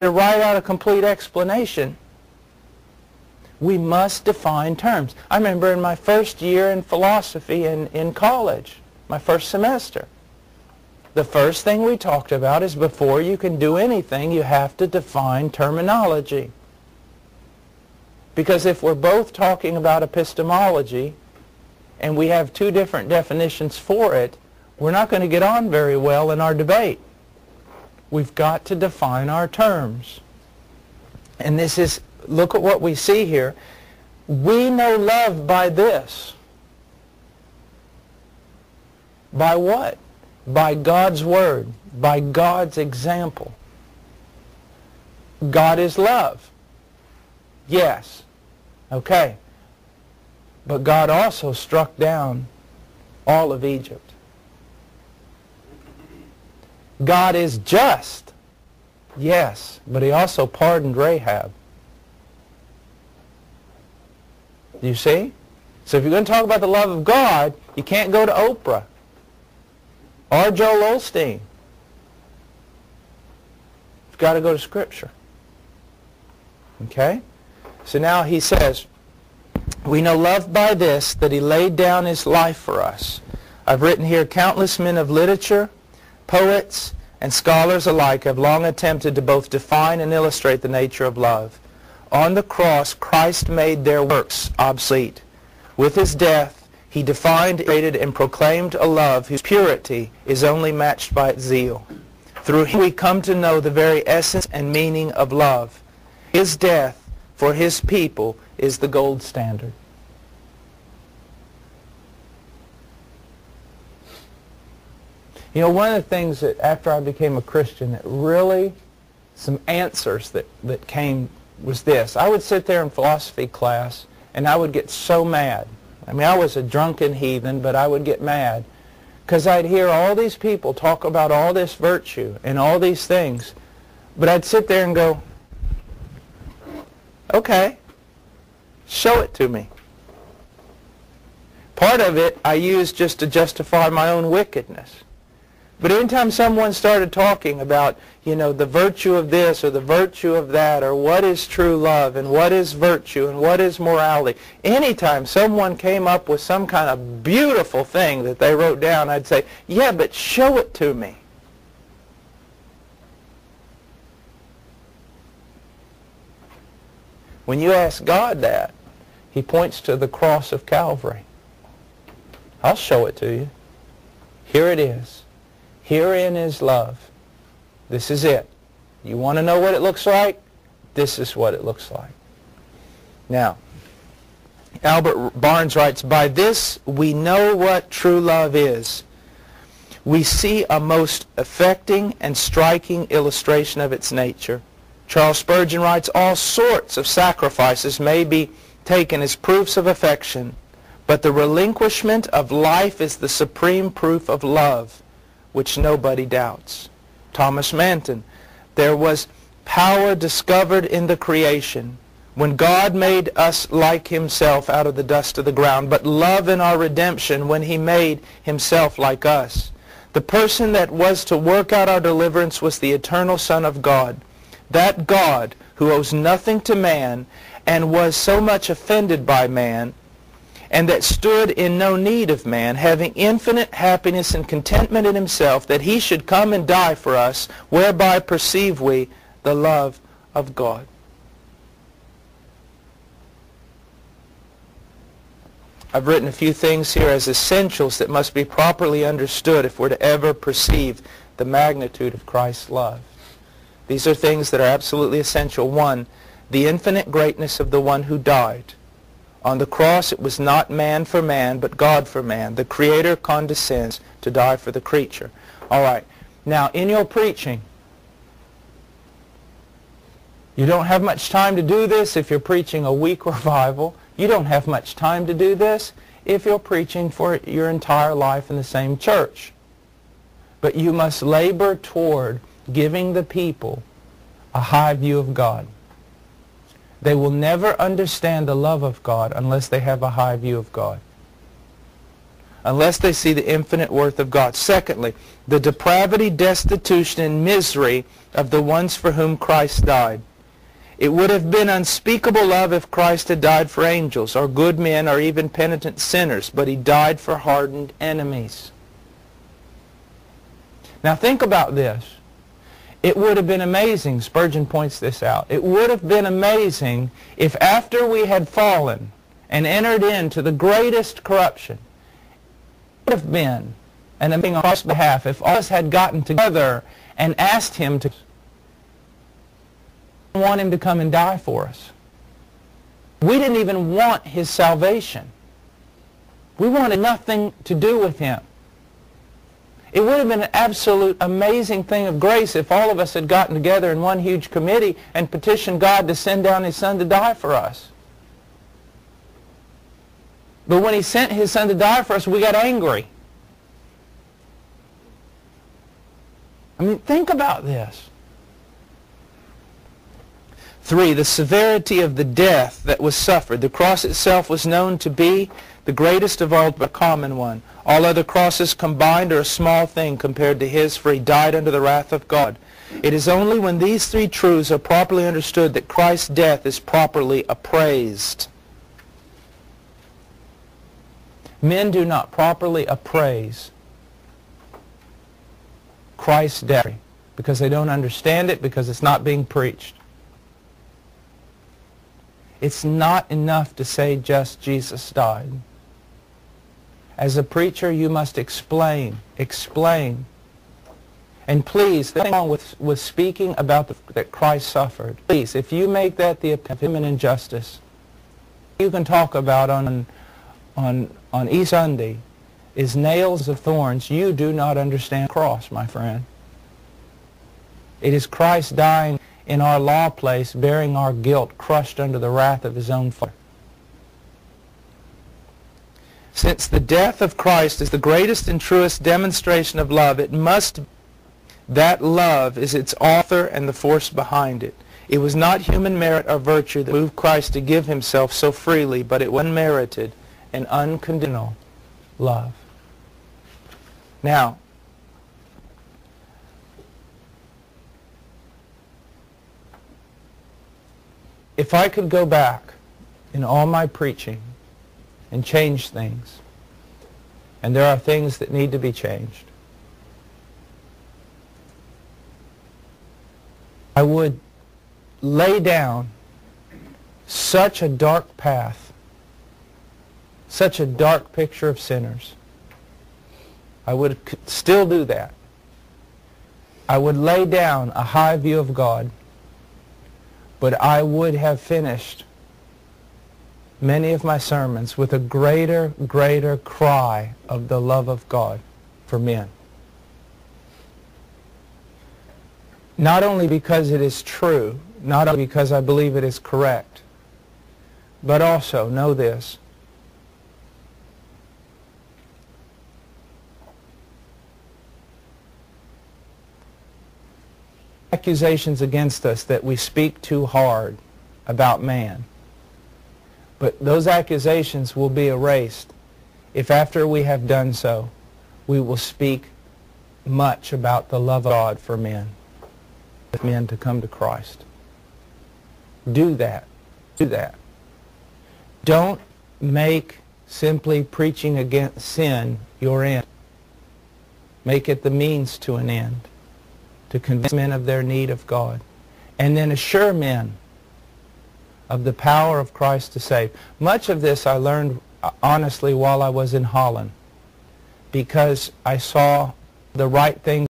to write out a complete explanation, we must define terms. I remember in my first year in philosophy in, in college, my first semester, the first thing we talked about is before you can do anything, you have to define terminology. Because if we're both talking about epistemology and we have two different definitions for it, we're not going to get on very well in our debate. We've got to define our terms. And this is, look at what we see here. We know love by this. By what? By God's Word. By God's example. God is love. Yes. Okay. But God also struck down all of Egypt. God is just. Yes, but he also pardoned Rahab. You see? So if you're going to talk about the love of God, you can't go to Oprah or Joel Osteen. You've got to go to Scripture. Okay? So now he says, we know love by this, that he laid down his life for us. I've written here countless men of literature, poets, and scholars alike have long attempted to both define and illustrate the nature of love. On the cross, Christ made their works obsolete. With his death, he defined, created, and proclaimed a love whose purity is only matched by its zeal. Through him we come to know the very essence and meaning of love. His death for his people is the gold standard. You know, one of the things that after I became a Christian that really, some answers that, that came was this. I would sit there in philosophy class and I would get so mad. I mean, I was a drunken heathen, but I would get mad because I'd hear all these people talk about all this virtue and all these things. But I'd sit there and go, okay, show it to me. Part of it I used just to justify my own wickedness. But anytime someone started talking about, you know, the virtue of this or the virtue of that or what is true love and what is virtue and what is morality, anytime someone came up with some kind of beautiful thing that they wrote down, I'd say, yeah, but show it to me. When you ask God that, he points to the cross of Calvary. I'll show it to you. Here it is. Herein is love. This is it. You want to know what it looks like? This is what it looks like. Now, Albert Barnes writes, By this we know what true love is. We see a most affecting and striking illustration of its nature. Charles Spurgeon writes, All sorts of sacrifices may be taken as proofs of affection, but the relinquishment of life is the supreme proof of love which nobody doubts. Thomas Manton, there was power discovered in the creation when God made us like himself out of the dust of the ground, but love in our redemption when he made himself like us. The person that was to work out our deliverance was the eternal Son of God. That God who owes nothing to man and was so much offended by man and that stood in no need of man, having infinite happiness and contentment in himself, that he should come and die for us, whereby perceive we the love of God. I've written a few things here as essentials that must be properly understood if we're to ever perceive the magnitude of Christ's love. These are things that are absolutely essential. One, the infinite greatness of the one who died. On the cross, it was not man for man, but God for man. The Creator condescends to die for the creature. All right. Now, in your preaching, you don't have much time to do this if you're preaching a week revival. You don't have much time to do this if you're preaching for your entire life in the same church. But you must labor toward giving the people a high view of God. They will never understand the love of God unless they have a high view of God. unless they see the infinite worth of God. Secondly, the depravity, destitution, and misery of the ones for whom Christ died. It would have been unspeakable love if Christ had died for angels, or good men, or even penitent sinners, but he died for hardened enemies. Now think about this. It would have been amazing, Spurgeon points this out, it would have been amazing if after we had fallen and entered into the greatest corruption, it would have been, and being on Christ's behalf, if all of us had gotten together and asked him to want him to come and die for us. We didn't even want his salvation. We wanted nothing to do with him. It would have been an absolute amazing thing of grace if all of us had gotten together in one huge committee and petitioned God to send down his son to die for us. But when he sent his son to die for us, we got angry. I mean, think about this. Three, the severity of the death that was suffered. The cross itself was known to be the greatest of all, but common one. All other crosses combined are a small thing compared to his, for he died under the wrath of God. It is only when these three truths are properly understood that Christ's death is properly appraised. Men do not properly appraise Christ's death because they don't understand it, because it's not being preached. It's not enough to say just Jesus died. As a preacher, you must explain, explain. And please, nothing wrong with, with speaking about the, that Christ suffered. Please, if you make that the epitome injustice, you can talk about on, on, on Easter Sunday is nails of thorns. You do not understand cross, my friend. It is Christ dying in our law place, bearing our guilt, crushed under the wrath of his own Father. Since the death of Christ is the greatest and truest demonstration of love, it must that love is its author and the force behind it. It was not human merit or virtue that moved Christ to give himself so freely, but it was unmerited and unconditional love. Now, if I could go back in all my preaching and change things, and there are things that need to be changed, I would lay down such a dark path, such a dark picture of sinners. I would still do that. I would lay down a high view of God but I would have finished many of my sermons with a greater, greater cry of the love of God for men. Not only because it is true, not only because I believe it is correct, but also, know this, accusations against us that we speak too hard about man. But those accusations will be erased if after we have done so, we will speak much about the love of God for men, with men to come to Christ. Do that. Do that. Don't make simply preaching against sin your end. Make it the means to an end to convince men of their need of God, and then assure men of the power of Christ to save. Much of this I learned uh, honestly while I was in Holland because I saw the right thing